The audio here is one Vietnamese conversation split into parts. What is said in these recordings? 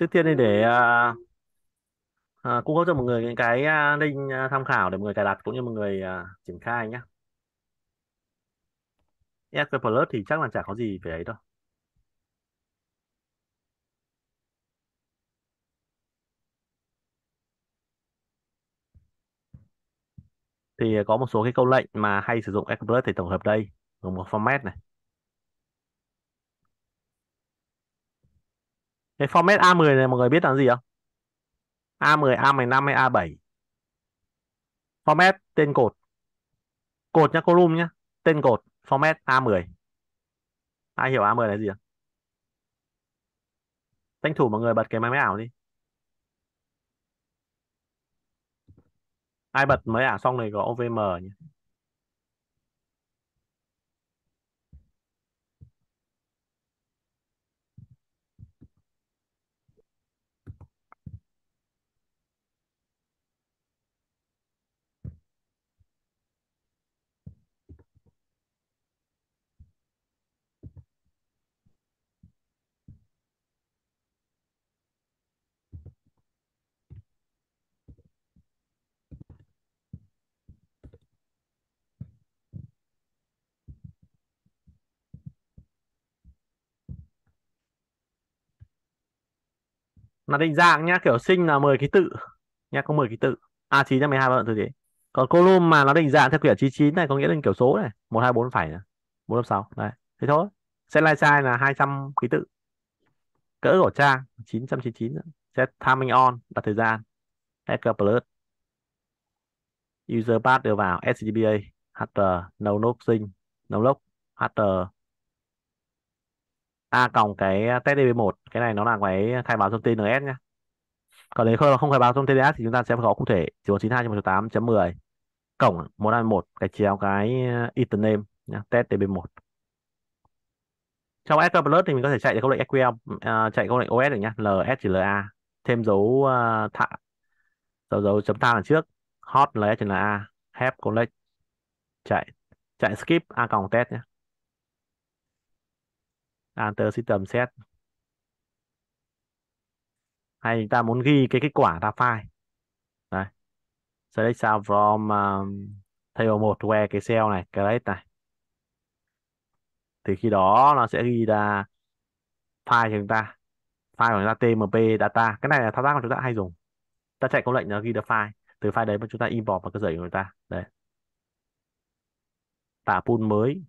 trước tiên thì để à, à, cung cấp cho mọi người những cái à, link à, tham khảo để mọi người cài đặt cũng như mọi người à, triển khai nhé SQL Plus thì chắc là chả có gì về ấy đâu. Thì có một số cái câu lệnh mà hay sử dụng SQL Plus thì tổng hợp đây. Gồm một format này. Cái format A10 này mọi người biết là gì không? A10 A15 hay A7 format tên cột. Cột nhá, column nhá. Tên cột, format A10 ai hiểu A10 là gì không? Tranh thủ mọi người bật cái máy ảo đi. Ai bật máy ảo xong này có OVM nhé là định dạng nhá kiểu sinh là 10 ký tự. Nhá có 10 ký tự. A à, 9 là 12 bạn từ thế còn column mà nó định dạng theo kiểu 99 này có nghĩa là kiểu số này. 1 2 4 phải này 4 5 6 thế thôi. Set line size là 200 ký tự. Cỡ của trang 999 set timing on đặt thời gian. Hacker plus. User path đưa vào. SCGBA hr no nope sinh no lock hr a còn cái à, test db1 cái này nó là cái khai báo thông tin NS nhá. Còn nếu không không khai báo thông tin NS thì chúng ta sẽ có cụ thể chỉ 92.168.10 cổng 121 cái chéo cái à, ethernet nhá test db1 trong SQL Plus thì mình có thể chạy được câu lệnh SQL uh, chạy câu lệnh OS được nhá ls chỉ la thêm dấu uh, thạ dấu dấu chấm than ở trước hot ls chỉ la help collect chạy chạy skip a còng test nhé enter system set. Hay chúng ta muốn ghi cái kết quả ra file. Đây select sao from um, table 1 where cái cell này create này. Thì khi đó nó sẽ ghi ra file cho chúng ta. File của chúng ta tmp data. Cái này là thao tác mà chúng ta hay dùng. Ta chạy câu lệnh nó ghi được file. Từ file đấy mà chúng ta import vào cơ sở của chúng ta. Đấy. Tạo pool mới.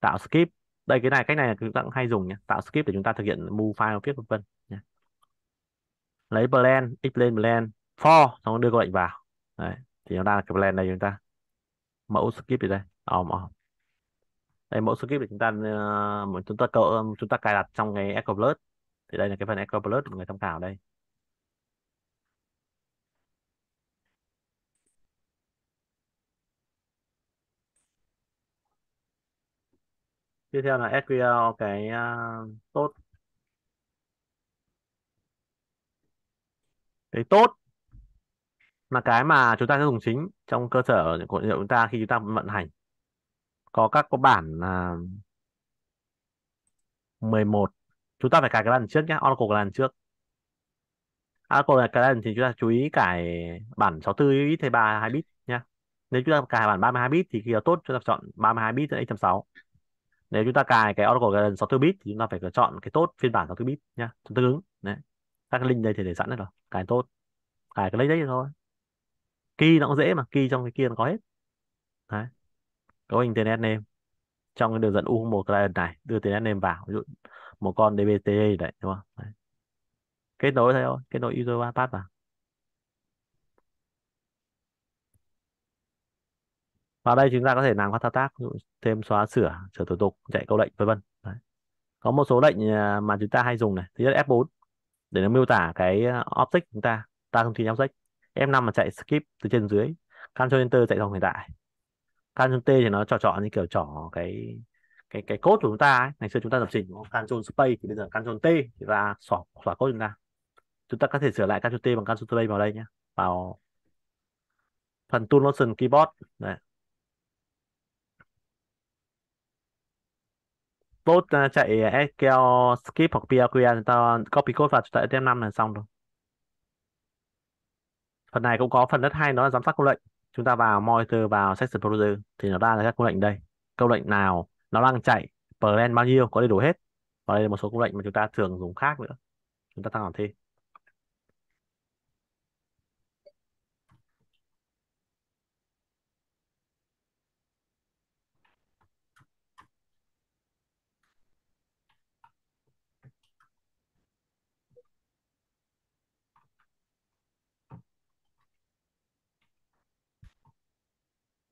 Tạo skip đây cái này cách này chúng ta cũng hay dùng nhé tạo skip để chúng ta thực hiện move file viết vân vân nhé lấy blend explain blend for xong đưa câu lệnh vào. Đấy thì nó đang là cái blend này chúng ta. Mẫu skip thì đây. Om om đây mẫu skip để chúng ta uh, chúng ta cỡ chúng ta cài đặt trong cái Echo Plus. Thì đây là cái phần Echo Plus của người tham khảo đây. Tiếp theo là SQL cái uh, tốt. Cái tốt. Là cái mà chúng ta sẽ dùng chính trong cơ sở của chúng ta khi chúng ta vận hành. Có các có bản là 11 chúng ta phải cài cái lần trước nhé Oracle cái lần trước. Oracle cái lần thì chúng ta chú ý cài bản 64 bit hay 32 bit nhé nếu chúng ta cài bản 32 bit thì khi là tốt chúng ta chọn 32 bit x.6 nếu chúng ta cài cái Oracle cái lần 64 bit thì chúng ta phải chọn cái tốt phiên bản 64 bit nhá tương ứng. Đấy. Các cái link đây thì để sẵn rồi, cài tốt. Cài cái lấy đấy thôi. Key nó cũng dễ mà, key trong cái kia nó có hết. Đấy. Có internet name trong cái đường dẫn U1 client này, đưa internet name vào, ví dụ một con DBT đấy đúng không? Đấy. kết nối thôi. Kết nối user path vào. Vào đây chúng ta có thể làm các thao tác thêm xóa sửa sửa thủ tục chạy câu lệnh, vân vân. Có một số lệnh à, mà chúng ta hay dùng này. Thứ nhất F4 để nó miêu tả cái à, object chúng ta. Ta thông tin object. F5 mà chạy skip từ trên dưới. Ctrl Enter chạy dòng hiện tại. Ctrl T thì nó trò trò như kiểu trò cái cái cái code của chúng ta ấy. ngày xưa chúng ta lập trình Ctrl Space thì bây giờ Ctrl T thì ra xóa xóa code chúng ta. Chúng ta có thể sửa lại Ctrl T bằng Ctrl Space vào đây nhé vào phần tool Notion keyboard. Đấy. Tốt uh, ờ, chạy ờ, SQL skip hoặc PLQL chúng ta copy code vào chúng ta thêm năm là xong rồi. Phần này cũng có phần rất hay đó là giám sát câu lệnh. Chúng ta vào monitor vào section browser thì nó ra là các câu lệnh đây. Câu lệnh nào nó đang chạy plan bao nhiêu có đầy đủ hết. Và đây là một số câu lệnh mà chúng ta thường dùng khác nữa. Chúng ta tăng khảo thêm.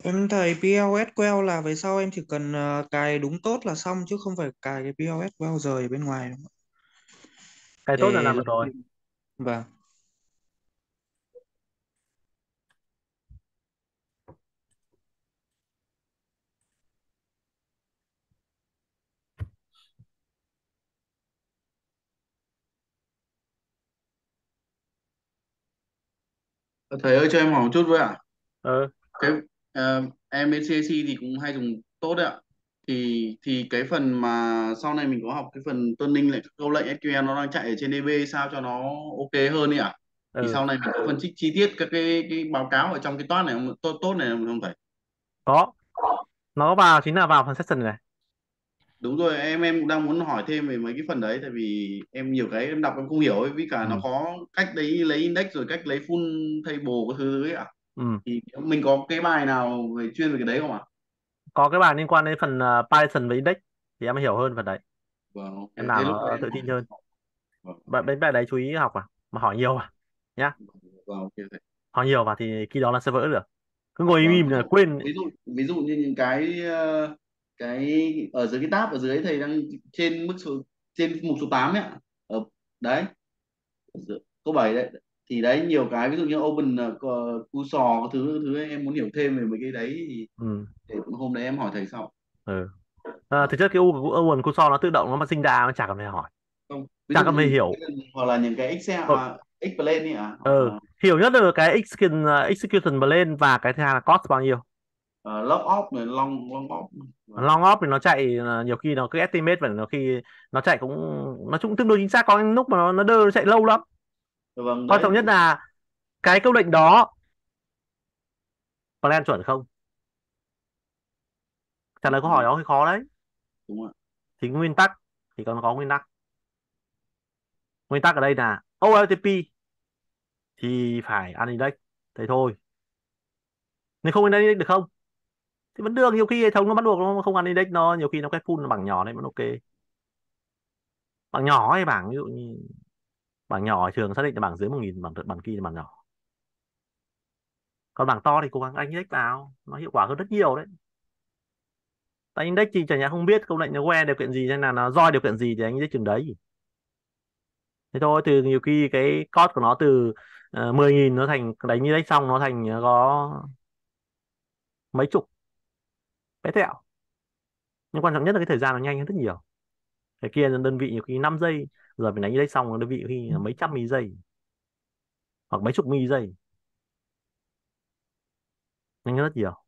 Em thấy PLSQL là về sau em chỉ cần ờ, cài đúng tốt là xong chứ không phải cài cái PLSQL rời bên ngoài đúng không? ạ? cái tốt là để làm được lập rồi trình. Vâng. Thầy ơi cho em hỏi một chút với ạ. ờ Cái ờ, em bên CAC thì cũng hay dùng tốt đấy ạ. Thì thì cái phần mà sau này mình có học cái phần turning lại câu lệnh SQL nó đang chạy ở trên DB sao cho nó ok hơn đi ạ. Thì ờ sau này mình có phân tích chi tiết các cái cái báo cáo ở trong cái toán này không tốt tốt này không thầy? có nó vào chính là vào phần section này Đúng rồi, em em cũng đang muốn hỏi thêm về mấy cái phần đấy tại vì em nhiều cái em đọc em không hiểu ấy, với cả nó ừ có cách đấy lấy index rồi cách lấy full table các thứ ấy ạ. Ừ. Thì mình có cái bài nào về chuyên về cái đấy không ạ? có cái bài liên quan đến phần uh, Python với index thì em hiểu hơn phần đấy. Vâng, ok. em nào Thế lúc đấy nó em tự tin hơn. Vâng, bạn bên bài đấy chú ý học à? Mà hỏi nhiều à? Nhá. Vâng, ok thầy. hỏi nhiều vào thì khi đó là sẽ vỡ được. Cứ ngồi im Vâng, im ví là dụ quên. Ví dụ ví dụ như những cái ờ, cái ở dưới cái tab ở dưới thầy đang trên mức số trên mục số 8 ấy ạ. Ở đấy, ở dưới- câu 7 đấy. Thì đấy nhiều cái ví dụ như open uh, cursor cái thứ thứ ấy, em muốn hiểu thêm về mấy cái đấy thì ừ. để hôm đấy em hỏi thầy sau. ừ. À, thực chất cái u của Owen Cursor nó tự động nó mà sinh ra nó chả cần phải hỏi. Không, ví chả cần phải hiểu. hoặc là những cái Excel ờ à, Explain ấy hoặc ừ. là hiểu nhất là cái execution uh, execution plan và cái thứ hai là cost bao nhiêu? Uh, log off này, long long off. Long off thì nó chạy uh, nhiều khi nó cứ estimate và nhiều khi nó chạy cũng nó cũng tương đối chính xác có những lúc mà nó nó đơ nó chạy lâu lắm Vâng quan đấy, trọng nhất là cái câu lệnh đó plan chuẩn không? Trả lời câu hỏi đó hơi khó đấy. Đúng rồi. thì nguyên tắc thì còn có nguyên tắc. Nguyên tắc ở đây là OLTP thì phải ăn index. Thế thôi. Nếu không ăn index được không? Thì vẫn được nhiều khi hệ thống nó bắt buộc nó không ăn index nó nhiều khi nó cái full nó bảng nhỏ đấy vẫn ok. Bảng nhỏ hay bảng ví dụ như bảng nhỏ thường xác định là bảng dưới một nghìn bảng bảng kia là bảng nhỏ. Còn bảng to thì cố gắng anh index vào nó hiệu quả hơn rất nhiều đấy. Tại index thì chẳng nhẽ không biết công lệnh nó que điều kiện gì hay là nó roi điều kiện gì thì anh index chừng đấy. Thế thôi từ nhiều khi cái code của nó từ ờ, uh, 10.000 nó thành đánh index xong nó thành ờ, có mấy chục bé tẹo. Nhưng quan trọng nhất là cái thời gian nó nhanh hơn rất nhiều. Cái kia đơn vị nhiều khi 5 giây giờ mình đánh index xong đơn vị nhiều khi là mấy trăm mi giây. Hoặc mấy chục mi giây. Nhanh rất nhiều.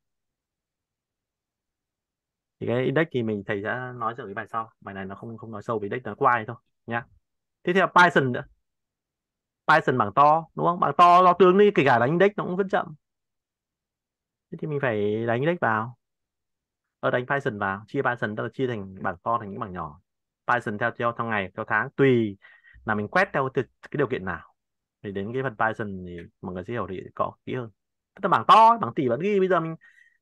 Thì cái index thì mình thầy sẽ nói ở cái bài sau. Bài này nó không không nói sâu về index nó qua thôi nhá. Tiếp theo Python nữa. Python bảng to đúng không? Bảng to to tướng đi kể cả đánh index nó cũng vẫn chậm. Thế thì mình phải đánh index vào. Ở đánh Python vào chia Python tức là chia thành bảng to thành những bảng nhỏ Python theo theo theo ngày, theo tháng, tùy là mình quét theo từ cái điều kiện nào. Thì đến cái phần Python thì mọi người sẽ hiểu thì có kỹ hơn. Tức là bảng to, bảng tỷ vẫn ghi, bây giờ mình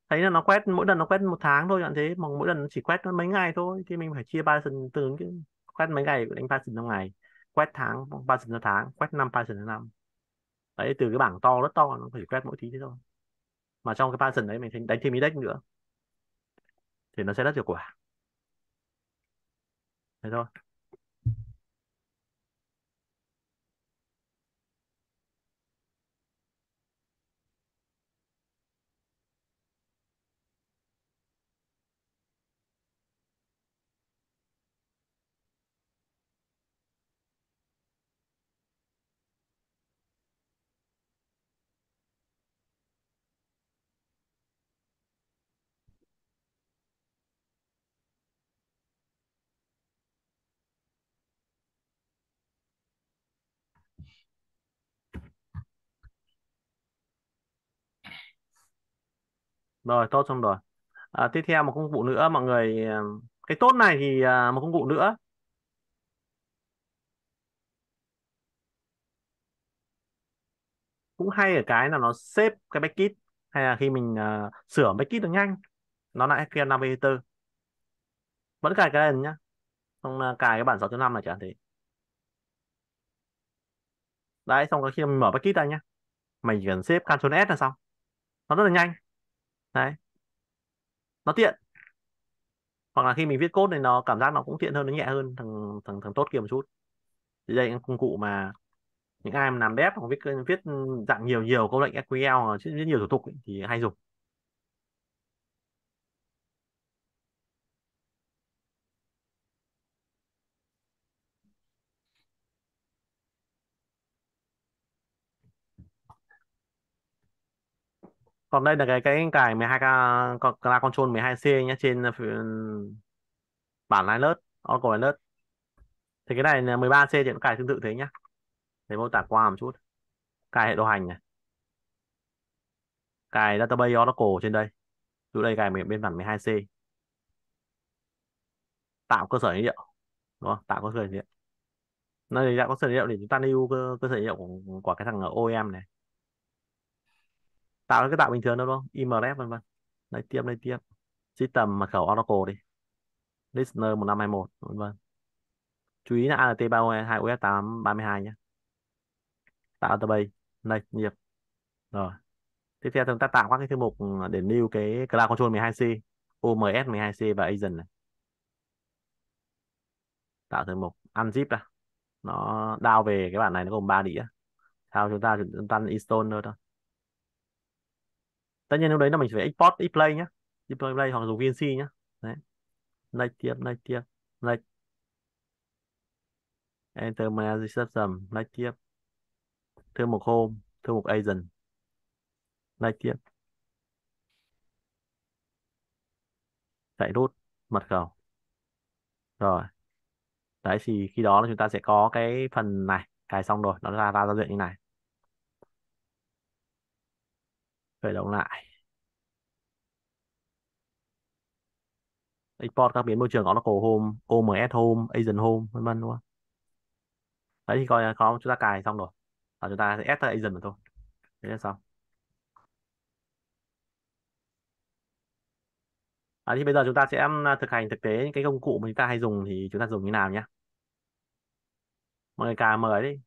thấy là nó quét, mỗi lần nó quét một tháng thôi, bạn thế mà mỗi lần nó chỉ quét mấy ngày thôi, thì mình phải chia Python từ cái, quét mấy ngày đánh Python trong ngày. Quét tháng, Python theo tháng, quét năm, Python theo năm. Đấy, từ cái bảng to rất to, nó phải quét mỗi tí thế thôi. Mà trong cái Python đấy mình đánh thêm index nữa. Thì nó sẽ rất hiệu quả thế thôi rồi tốt xong rồi. À, tiếp theo một công cụ nữa mọi người à, cái tốt này thì à, một công cụ nữa. Cũng hay ở cái là nó xếp cái backkit hay là khi mình uh, sửa backkit được nhanh nó là SQL 524 vẫn cài cái này nhá. Xong uh, cài cái bản 6.5 này chẳng thế. Đấy xong rồi khi mình mở backkit ra nhá mình chỉ cần xếp Ctrl S là xong. Nó rất là nhanh đấy. Nó tiện. Hoặc là khi mình viết code này nó cảm giác nó cũng tiện hơn nó nhẹ hơn thằng thằng thằng tốt kia một chút. Thì đây là công cụ mà những ai mà làm dev hoặc viết viết dạng nhiều nhiều câu lệnh SQL chứ rất nhiều thủ tục ấy, thì hay dùng. Còn đây là cái cái cài 12k Cloud Control 12C nhé trên ừ, bản Linux Oracle Linux thì cái này là 13C thì cũng cài tương tự thế nhá. Để mô tả qua một chút. Cài hệ điều hành này. Cài database Oracle trên đây. Chỗ đây cài bên bản 12C tạo cơ sở dữ liệu đúng không? Tạo cơ sở dữ liệu. Nơi tạo cơ sở dữ liệu để chúng ta lưu cơ, cơ sở dữ liệu của, của cái thằng OEM này tạo cái tạo bình thường đâu, đúng không? Imref vân vân. Đây tiếp đây tiếp. System mật khẩu Oracle đi. Listener 1521 vân vân. Chú ý là ALT 32 US 832 nhé tạo database này nghiệp. Rồi. Tiếp theo chúng ta tạo các cái thư mục để lưu cái Cloud Control 12C OMS 12C và Agent này. Tạo thư mục, unzip ra. Nó đao về cái bản này nó gồm 3 đĩa. Sau chúng ta chúng ta install nữa thôi tất nhiên lúc đấy là mình phải export explay nhé explay hoặc dùng VNC nhé đấy. Này tiếp này tiếp này, enter my system này tiếp thư mục home thư mục agent. Này tiếp chạy rút mật khẩu. Rồi. Đấy thì khi đó chúng ta sẽ có cái phần này. Cài xong rồi nó ra ra giao diện như này. Khởi động lại export các biến môi trường Oracle Home, OMS Home, Agent Home vân vân đúng không? Đấy thì coi có chúng ta cài xong rồi. Và chúng ta sẽ add agent mà thôi. Thế là xong. À, thì bây giờ chúng ta sẽ thực hành thực tế những cái công cụ mà chúng ta hay dùng thì chúng ta dùng như nào nhé. Mọi người cài mời đi.